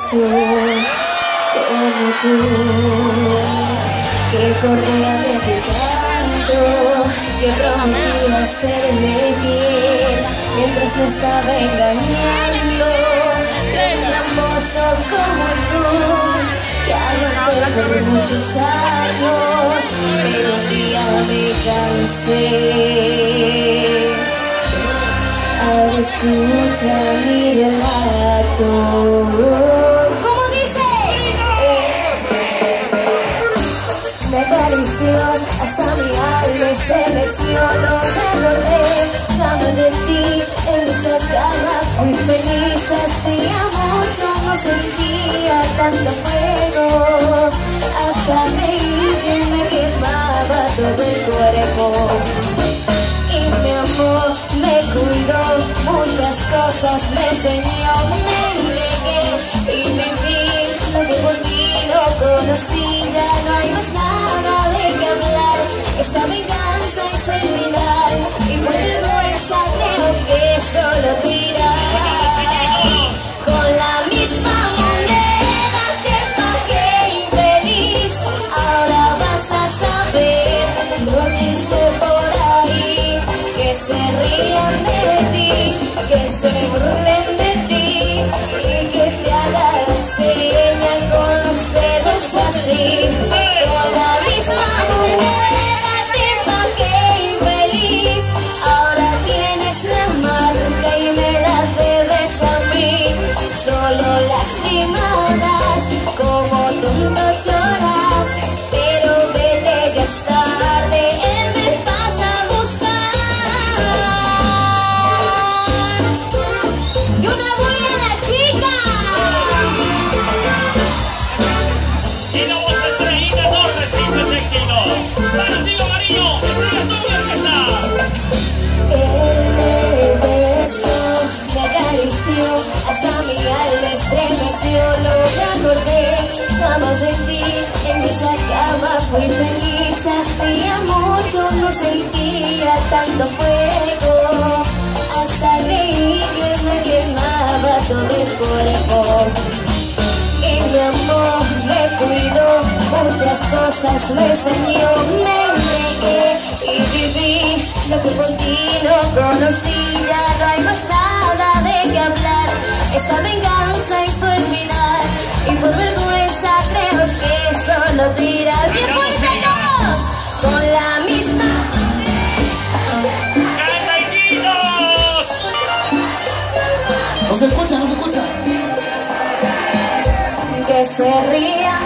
como tú que correa de tu canto que prometía hacerme bien mientras me estaba engañando tan hermoso como tú que aguanté por muchos años pero un día me cansé al escuchar mi relato estremeció No me acordé jamás de ti. En esa cama fui feliz Hacía mucho no sentía tanto fuego. Hasta reír que me quemaba todo el cuerpo. Y mi amor me cuidó, muchas cosas me enseñó, me entregué se rían de ti, que se burlen de ti y que te hagan señas con los dedos así, hasta mi alma estremeció, no me acordé jamás de ti, en esa cama fui feliz, hacía mucho no sentía tanto fuego, hasta reí que me quemaba todo el cuerpo. Y mi amor me cuidó, muchas cosas me enseñó, se escucha, no se escucha. que se ría